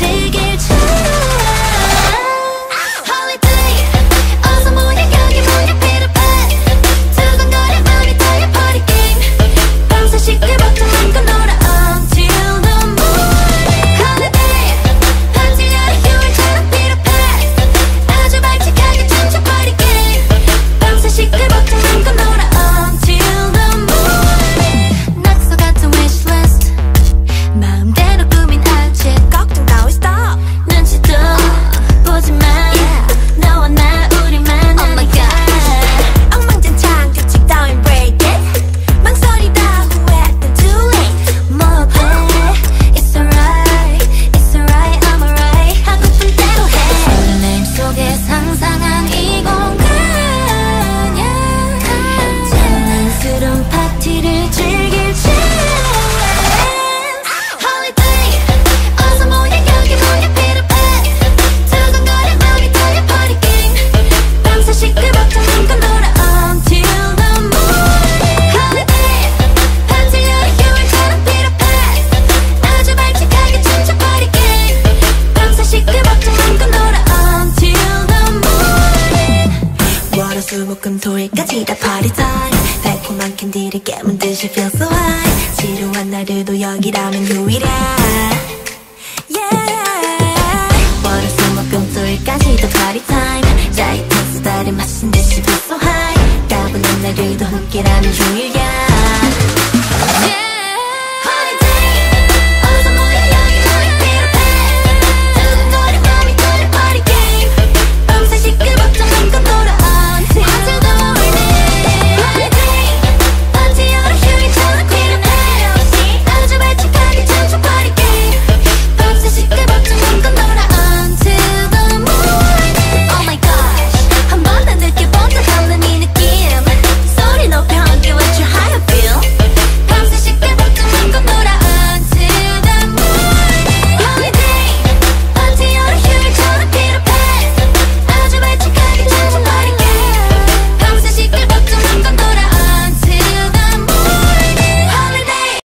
take it. 수목금토일까지 다 party time 달콤한 캔디를 깨문 듯이 feel so high. 지루한 날들도 여기라면 유일해 Yeah. 월수목금토일까지 다 party time 짜릿한 수다를 마신 듯이 feel so high. 따분한 날들도 함께라면 유일해